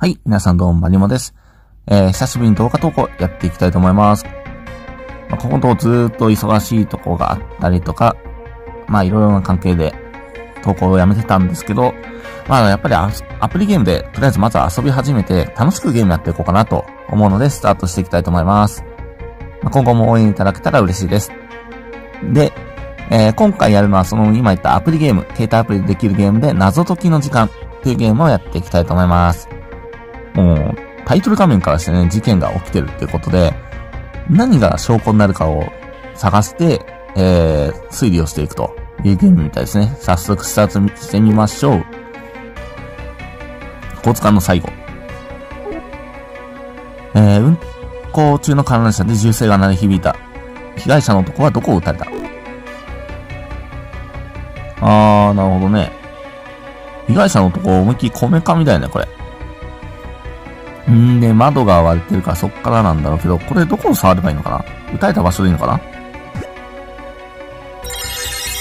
はい、皆さんどうも、マリモです。えー、久しぶりに動画投稿やっていきたいと思います。まあ、こことずっと忙しいとこがあったりとか、まあ、いろいろな関係で投稿をやめてたんですけど、まあ、やっぱりアアプリゲームで、とりあえずまずは遊び始めて、楽しくゲームやっていこうかなと思うので、スタートしていきたいと思います。まあ、今後も応援いただけたら嬉しいです。で、えー今回やるのはその今言ったアプリゲーム、携帯アプリでできるゲームで謎解きの時間っていうゲームをやっていきたいと思います。もう、タイトル画面からしてね、事件が起きてるってことで、何が証拠になるかを探して、えー、推理をしていくというゲームみたいですね。早速スタートしてみましょう。交通管の最後。えー、運行中の観覧車で銃声が鳴り響いた。被害者の男はどこを撃たれた？あー、なるほどね。被害者の男、思いっきりこめかみだよね、これ。んで、窓が割れてるからそっからなんだろうけど、これどこを触ればいいのかな？撃たれた場所でいいのかな？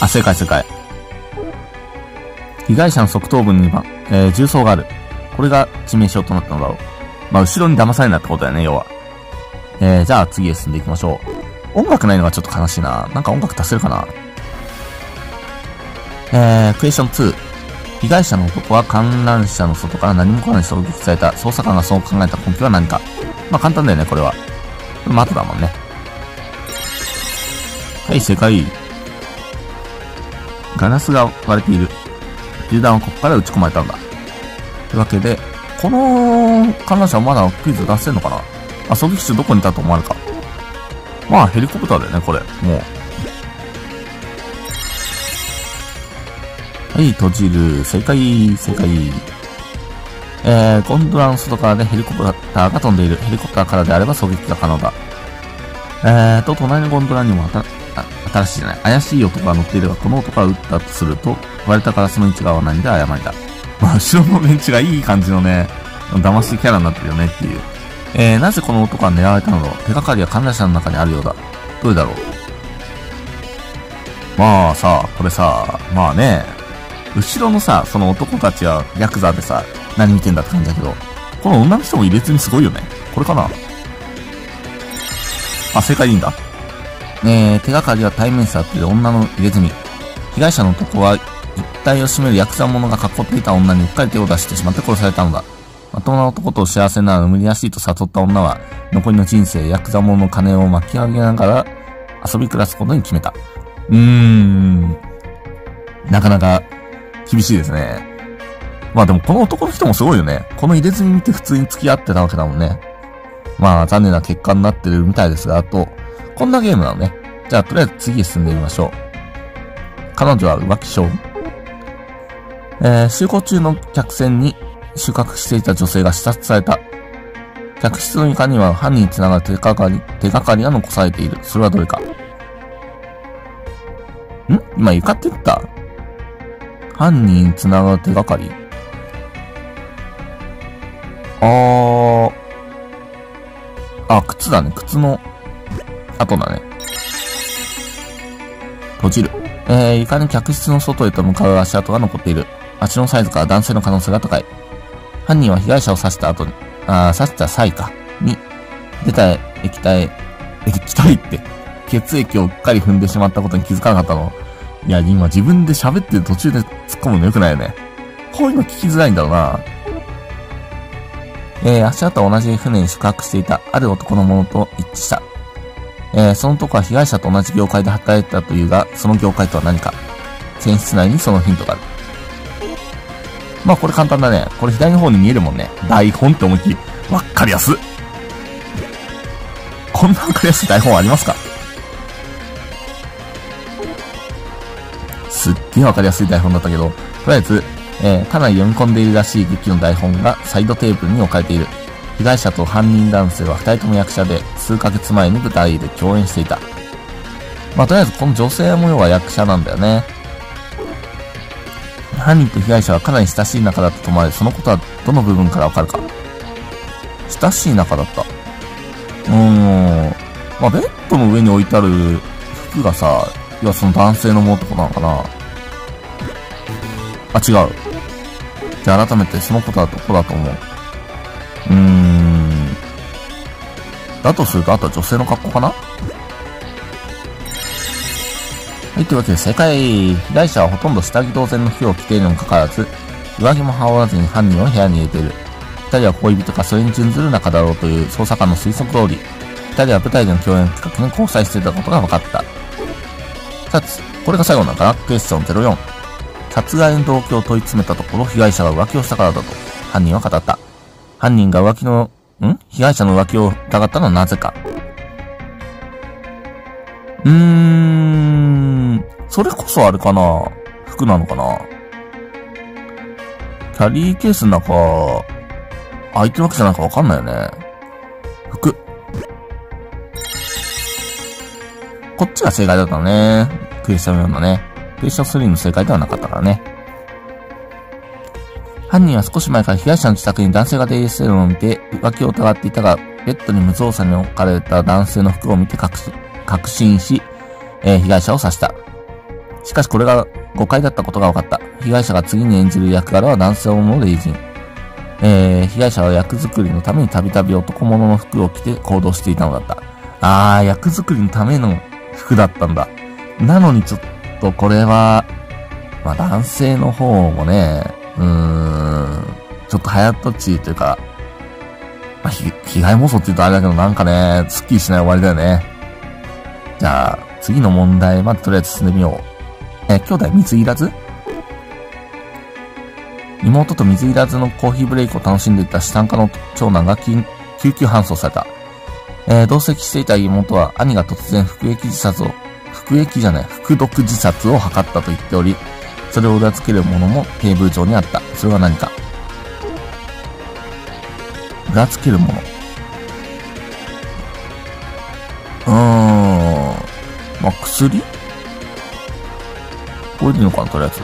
あ、正解正解。被害者の側頭部には、えー、重曹がある。これが致命傷となったのだろう。まあ、後ろに騙されなってことだよね、要は。えー、じゃあ次へ進んでいきましょう。音楽ないのがちょっと悲しいな。なんか音楽足せるかな？えー、クエスチョン2。被害者の男は観覧車の外から何も来ない衝撃された。捜査官がそう考えた根拠は何か。まあ簡単だよね、これは。これマトだもんね。はい、正解。ガラスが割れている。銃弾はここから撃ち込まれたんだ。というわけで、この観覧車はまだクイズ出せんのかな？あ、狙撃手どこにいたと思われるか。まあヘリコプターだよね、これ。もう。はい、閉じる。正解、正解。えー、ゴンドラの外からでヘリコプターが飛んでいる。ヘリコプターからであれば狙撃が可能だ。えーと、隣のゴンドラにもあ、新しいじゃない。怪しい男が乗っているが、この男が撃ったとすると、割れたガラスの位置が合わないんで誤りだ。まあ、後ろのベンチがいい感じのね、騙しキャラになってるよねっていう。えー、なぜこの男は狙われたのだろう手がかりは観覧車の中にあるようだ。どれだろうまあさ、これさ、まあね、後ろのさ、その男たちはヤクザでさ、何見てんだって感じだけど、この女の人も入れ墨すごいよね。これかな？あ、正解でいいんだ。え、手がかりは対面に座っている女の入れ墨。被害者の男は、一体を占めるヤクザ者が囲っていた女にうっかり手を出してしまって殺されたのだ。まともな男と幸せなら無理らしいと悟った女は、残りの人生、ヤクザ者の金を巻き上げながら遊び暮らすことに決めた。うーん。なかなか厳しいですね。まあでもこの男の人もすごいよね。この入れ墨見て普通に付き合ってたわけだもんね。まあ残念な結果になってるみたいですが、あと、こんなゲームなのね。じゃあとりあえず次へ進んでみましょう。彼女は浮気症。えー、就航中の客船に収穫していた女性が刺殺された。客室の床には犯人につながる手がかり、手がかりが残されている。それはどれか。ん？今床って言った？犯人につながる手がかりあー。あ、靴だね。靴の跡だね。閉じる。えー、床に客室の外へと向かう足跡が残っている。足のサイズから男性の可能性が高い。犯人は被害者を刺した後に、あ刺した際か、に、出た液体、液体って、血液をうっかり踏んでしまったことに気づかなかったの。いや、今自分で喋ってる途中で突っ込むの良くないよね。こういうの聞きづらいんだろうな。えー、足跡は同じ船に宿泊していたある男のものと一致した。えー、その男は被害者と同じ業界で働いてたというが、その業界とは何か。船室内にそのヒントがある。まあこれ簡単だね。これ左の方に見えるもんね。台本って思いっきり。わかりやす。こんなわかりやすい台本ありますか？すっげえわかりやすい台本だったけど、とりあえず、えー、かなり読み込んでいるらしい劇の台本がサイドテーブルに置かれている。被害者と犯人男性は二人とも役者で、数ヶ月前に舞台で共演していた。まあ、とりあえずこの女性模様は役者なんだよね。犯人と被害者はかなり親しい仲だったと思われ、そのことはどの部分からわかるか。親しい仲だった。うーん。まあ、ベッドの上に置いてある服がさ、いや、その男性のものとかなのかなあ、違う。じゃあ改めてそのことはどこだと思ううーん。だとすると、あとは女性の格好かな？はい、というわけで正解。被害者はほとんど下着同然の服を着ているにもかかわらず、上着も羽織らずに犯人を部屋に入れている。二人は恋人かそれに準ずる仲だろうという捜査官の推測通り、二人は舞台での共演企画に交際していたことが分かった。さて、これが最後なのかなクエスチョン04。殺害の動機を問い詰めたところ、被害者が浮気をしたからだと、犯人は語った。犯人が浮気の、ん？被害者の浮気を疑ったのはなぜか。うーん、それこそあれかな服なのかなキャリーケースの中、開いてるわけじゃないかわかんないよね。服。こっちが正解だったね。クエスチョンのね。クエスチョン3の正解ではなかったからね。犯人は少し前から被害者の自宅に男性が出入りしているのを見て浮気を疑っていたが、ベッドに無造作に置かれた男性の服を見て確信し、えー、被害者を刺した。しかしこれが誤解だったことが分かった。被害者が次に演じる役柄は男性の霊人。えー、被害者は役作りのためにたびたび男物の服を着て行動していたのだった。あー、役作りのための服だったんだ。なのにちょっととこれは、まあ男性の方もね、うーん、ちょっと早とちというか、まあ、被害妄想って言うとあれだけどなんかね、スッキリしない終わりだよね。じゃあ、次の問題までとりあえず進んでみよう。え、兄弟水いらず？妹と水いらずのコーヒーブレイクを楽しんでいた資産家の長男が救急搬送された。えー、同席していた妹は兄が突然服役自殺を、服役じゃない、服毒自殺を図ったと言っており、それを裏付けるものもテーブル上にあった。それは何か？裏付けるもの。うーん。まあ、薬？これでいいのかな、とりあえず。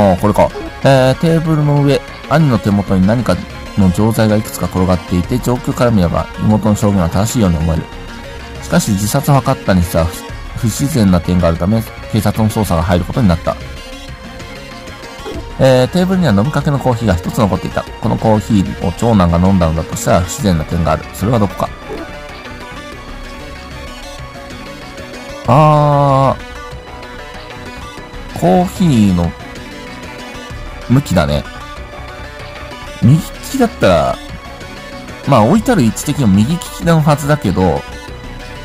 ああ、これか。えー、テーブルの上、兄の手元に何かの錠剤がいくつか転がっていて、状況から見れば妹の証言は正しいように思える。かし自殺を図ったにしては不自然な点があるため、警察の捜査が入ることになった。えー、テーブルには飲みかけのコーヒーが一つ残っていた。このコーヒーを長男が飲んだのだとしたら不自然な点がある。それはどこか。あー、コーヒーの向きだね。右利きだったら、まあ置いてある位置的にも右利きのはずだけど、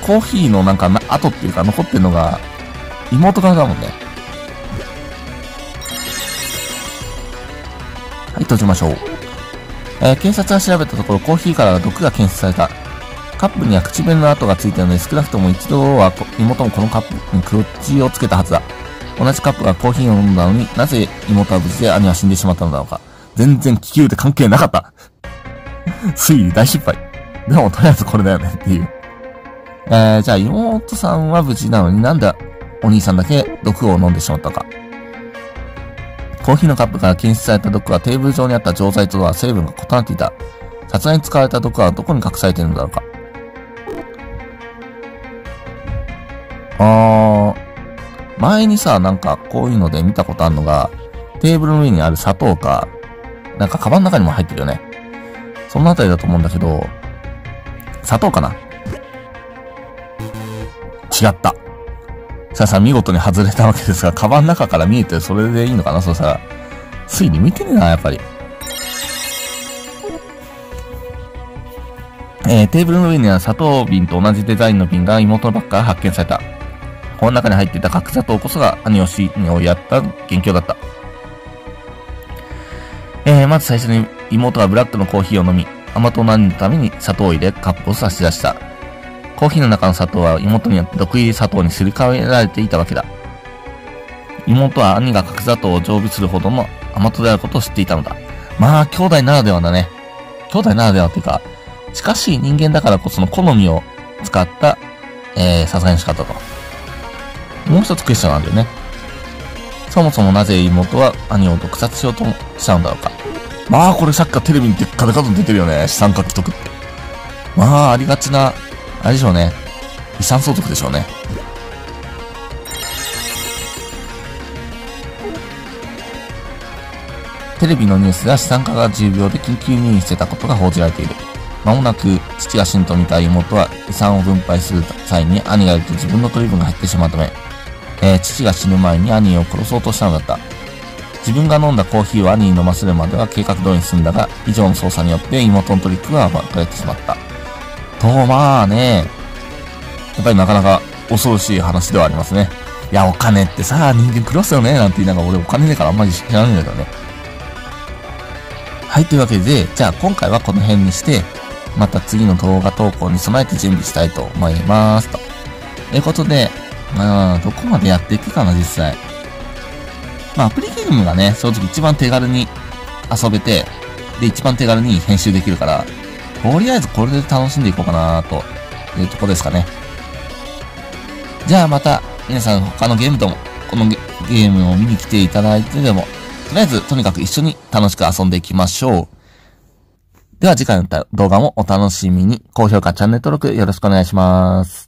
コーヒーのなんか後っていうか残ってるのが妹側だもんね。はい、閉じましょう。えー、警察が調べたところコーヒーから毒が検出された。カップには口紅の跡がついているので少なくとも一度は妹もこのカップに口をつけたはずだ。同じカップがコーヒーを飲んだのになぜ妹は無事で兄は死んでしまったのだろうか。全然気球で関係なかった。推理大失敗。でもとりあえずこれだよねっていう。えー、じゃあ妹さんは無事なのになんでお兄さんだけ毒を飲んでしまったか。コーヒーのカップから検出された毒はテーブル上にあった錠剤とは成分が異なっていた。殺害に使われた毒はどこに隠されているのだろうか。あー、前にさ、なんかこういうので見たことあるのが、テーブルの上にある砂糖か、なんかカバンの中にも入ってるよね。そのあたりだと思うんだけど、砂糖かな違った。さあさあ見事に外れたわけですが、カバンの中から見えてそれでいいのかな？そうさ、推理見てねえな、やっぱり。えー、テーブルの上には砂糖瓶と同じデザインの瓶が妹のバッグから発見された。この中に入っていた角砂糖こそが兄を死をやった元凶だった。えー、まず最初に妹はブラックのコーヒーを飲み、甘党の兄のために砂糖を入れ、カップを差し出した。コーヒーの中の砂糖は妹によって毒入り砂糖にすり替えられていたわけだ。妹は兄が角砂糖を常備するほどの甘党であることを知っていたのだ。まあ、兄弟ならではだね。兄弟ならではっていうか、近しい人間だからこその好みを使った、えー、殺害の仕方と。もう一つクエスチョンなんだよね。そもそもなぜ妹は兄を毒殺しようとしたんだろうか。まあ、これさっきからテレビにでっかでかと出てるよね。資産獲得って。まあ、ありがちなあれでしょうね。遺産相続でしょうね。テレビのニュースでは資産家が重病で緊急入院してたことが報じられている。まもなく父が死ぬと見た妹は遺産を分配する際に兄がいると自分の取り分が減ってしまうため、えー、父が死ぬ前に兄を殺そうとしたのだった。自分が飲んだコーヒーを兄に飲ませるまでは計画通りに進んだが、以上の操作によって妹のトリックが暴かれてしまった。と、まあね、やっぱりなかなか恐ろしい話ではありますね。いや、お金ってさ、人間狂わすよね、なんて言いながら俺お金ねえからあんまり知らないんだけどね。はい、というわけで、じゃあ今回はこの辺にして、また次の動画投稿に備えて準備したいと思います。ということで、まあ、どこまでやっていくかな、実際。まあ、アプリゲームがね、正直一番手軽に遊べて、で、一番手軽に編集できるから、とりあえずこれで楽しんでいこうかなというとこですかね。じゃあまた、皆さん他のゲームとも、このゲームを見に来ていただいてでも、とりあえずとにかく一緒に楽しく遊んでいきましょう。では次回の動画もお楽しみに、高評価、チャンネル登録よろしくお願いします。